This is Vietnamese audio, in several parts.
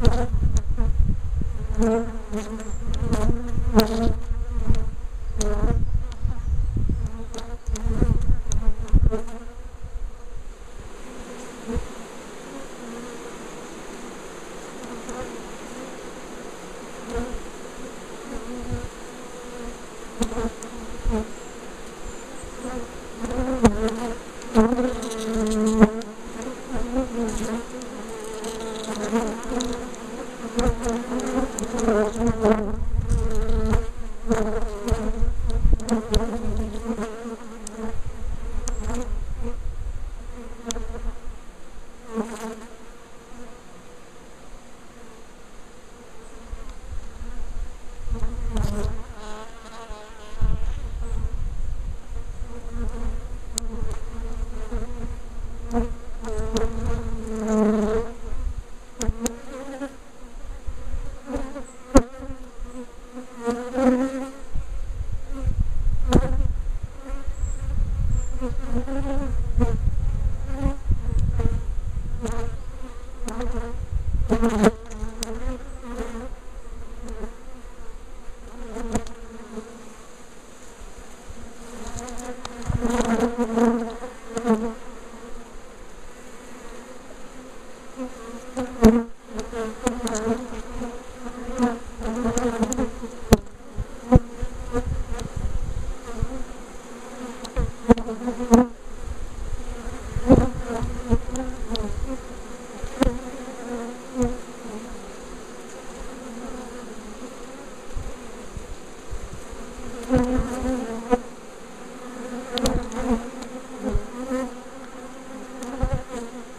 Thank you. Thank uhum. you.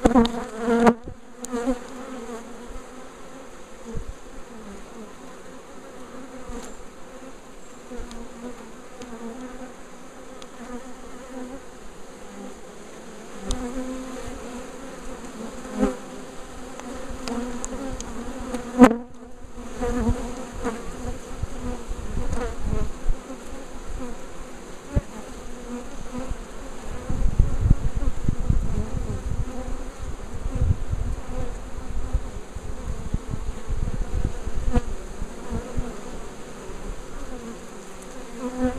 Gracias. Mm-hmm.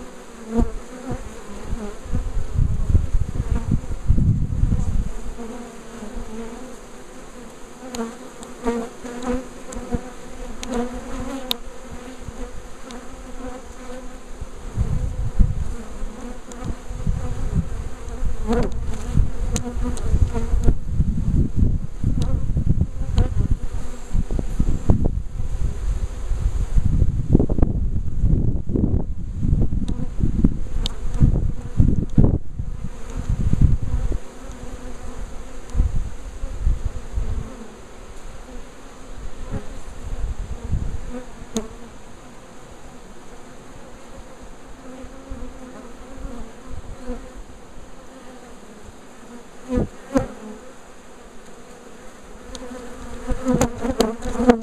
Thank you.